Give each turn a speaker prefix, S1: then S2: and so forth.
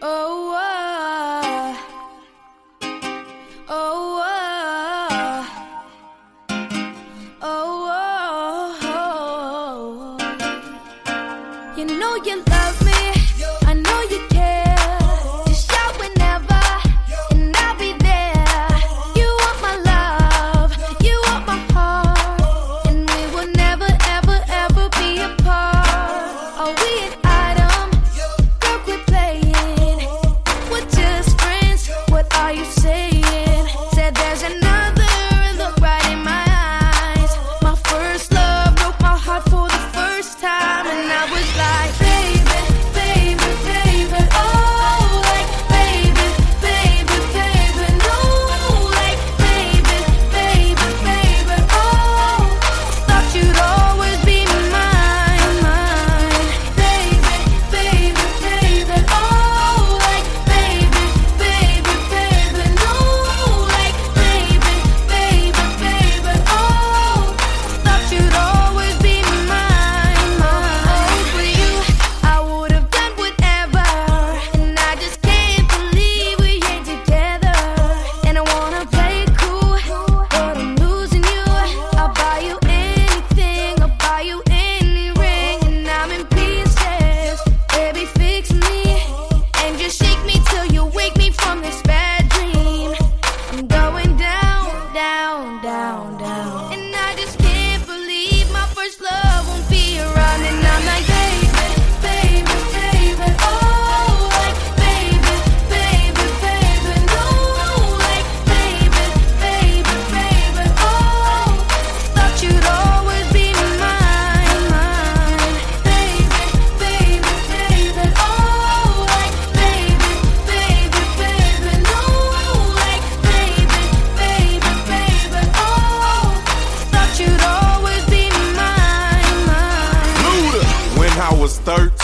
S1: You know you love me. I know you care.